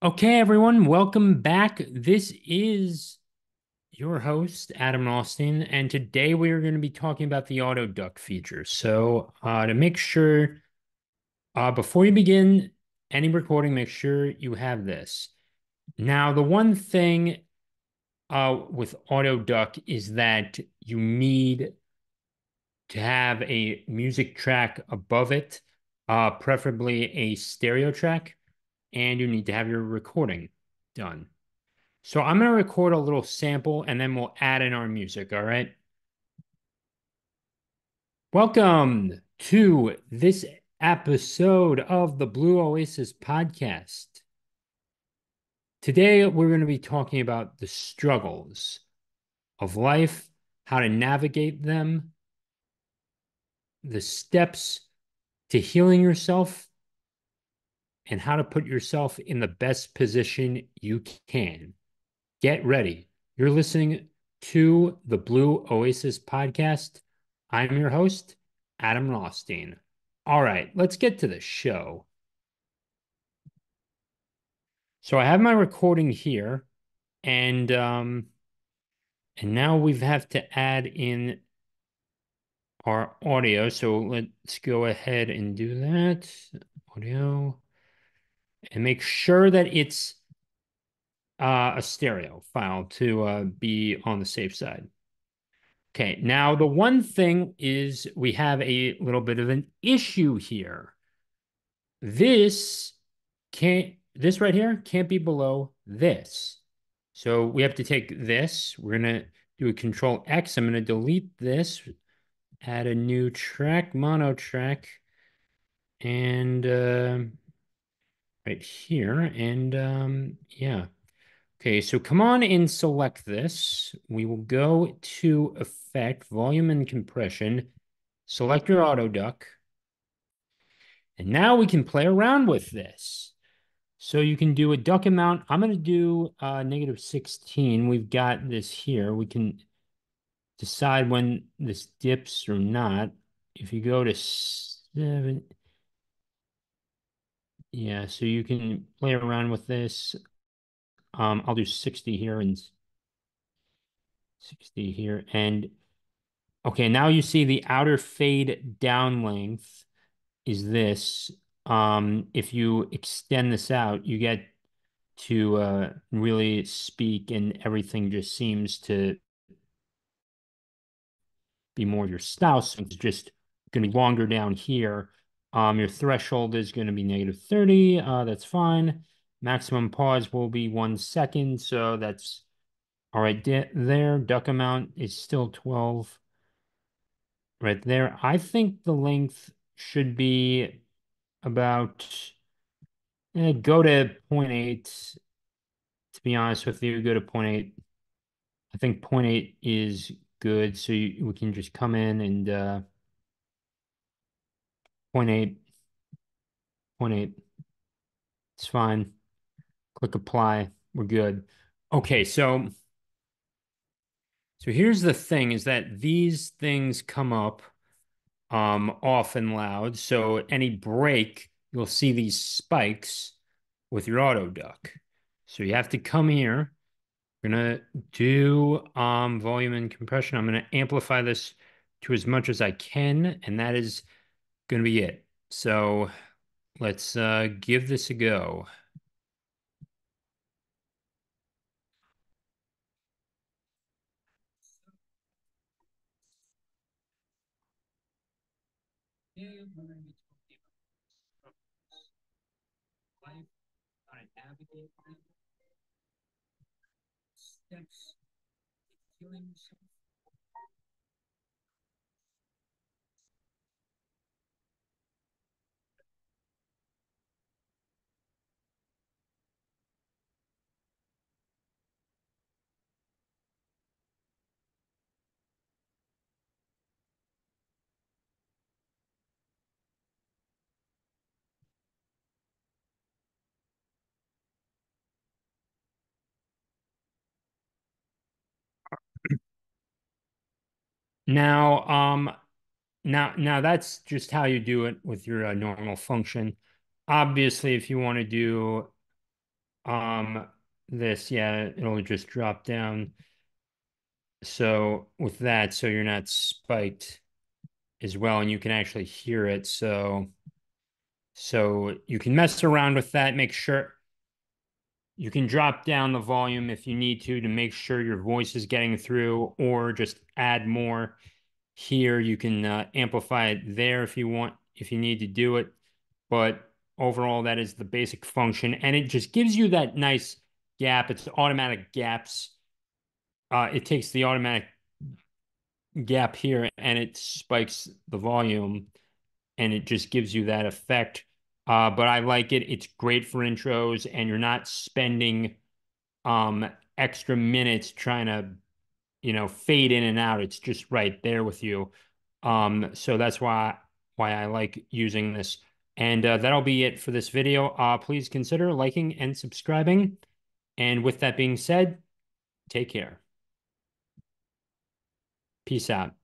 Okay, everyone, welcome back. This is your host, Adam Rothstein, and today we are going to be talking about the auto duck feature. So, uh, to make sure, uh, before you begin any recording, make sure you have this. Now, the one thing uh, with auto duck is that you need to have a music track above it, uh, preferably a stereo track, and you need to have your recording done. So I'm going to record a little sample and then we'll add in our music, all right? Welcome to this episode of the Blue Oasis podcast. Today, we're going to be talking about the struggles of life, how to navigate them, the steps to healing yourself, and how to put yourself in the best position you can. Get ready. You're listening to the Blue Oasis podcast. I'm your host, Adam Rothstein. All right, let's get to the show. So I have my recording here, and um, and now we have to add in our audio. So let's go ahead and do that. Audio. And make sure that it's uh, a stereo file to uh, be on the safe side. Okay, now the one thing is we have a little bit of an issue here. This can't, this right here can't be below this. So we have to take this. We're going to do a control X. I'm going to delete this, add a new track, mono track, and uh, right here. And um, yeah. Okay, so come on and select this. We will go to Effect, Volume and Compression, select your auto duck. And now we can play around with this. So you can do a duck amount. I'm going to do uh, negative 16. We've got this here. We can decide when this dips or not. If you go to seven, yeah, so you can play around with this. Um, I'll do 60 here and 60 here. And okay, now you see the outer fade down length is this. Um, if you extend this out, you get to uh, really speak and everything just seems to be more of your style. So it's just going to be longer down here. Um, your threshold is going to be negative 30. Uh, that's fine. Maximum pause will be one second. So that's all right there. Duck amount is still 12 right there. I think the length should be about eh, go to 0.8. To be honest with you, go to 0.8. I think 0.8 is good. So you, we can just come in and uh, 0.8, 0.8. It's fine. Click apply. We're good. Okay, so so here's the thing is that these things come up um often loud. So any break, you'll see these spikes with your auto duck. So you have to come here. We're gonna do um volume and compression. I'm gonna amplify this to as much as I can, and that is gonna be it. So let's uh give this a go. Today we're going to be talking about life, how to navigate them, steps, healing yourself. Now, um, now, now that's just how you do it with your uh, normal function. Obviously, if you want to do um this, yeah, it'll just drop down. So with that, so you're not spiked as well, and you can actually hear it. So so you can mess around with that, make sure you can drop down the volume if you need to to make sure your voice is getting through, or just add more here. You can uh, amplify it there if you want, if you need to do it. But overall, that is the basic function. And it just gives you that nice gap. It's automatic gaps. Uh, it takes the automatic gap here and it spikes the volume and it just gives you that effect. Uh, but I like it. It's great for intros and you're not spending um, extra minutes trying to, you know, fade in and out. It's just right there with you. Um, so that's why why I like using this. And uh, that'll be it for this video. Uh, please consider liking and subscribing. And with that being said, take care. Peace out.